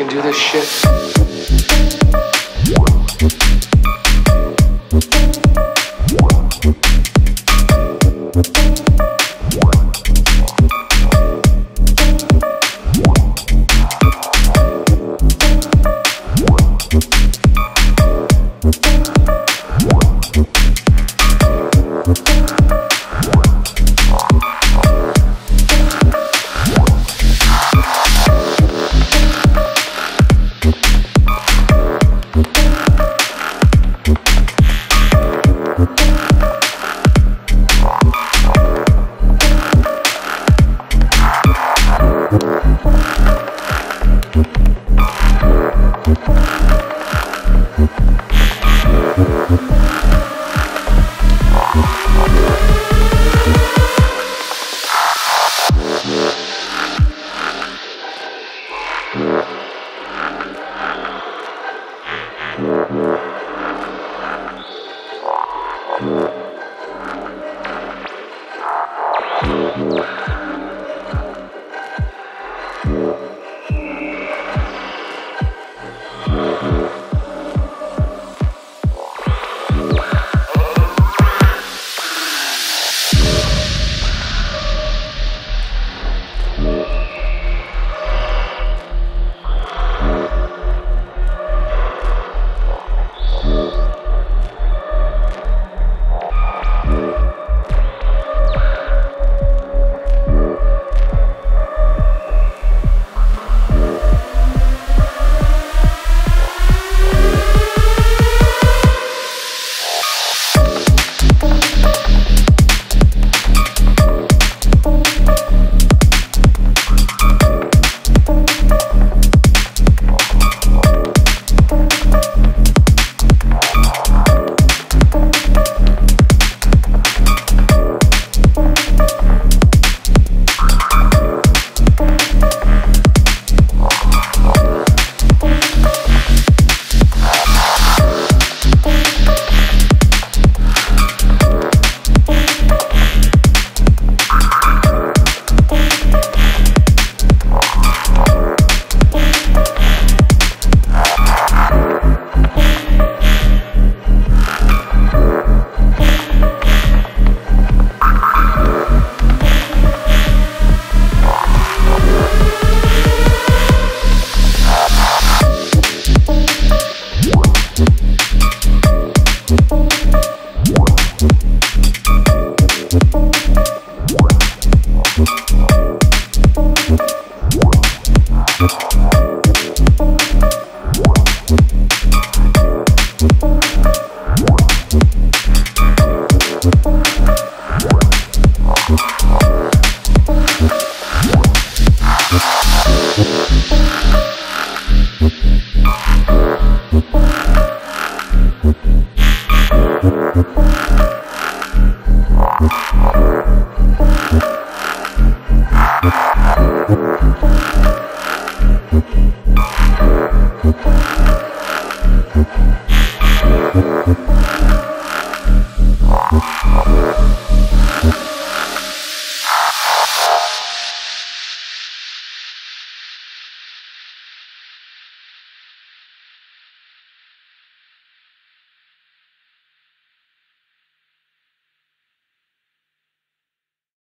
can do this shit. Thank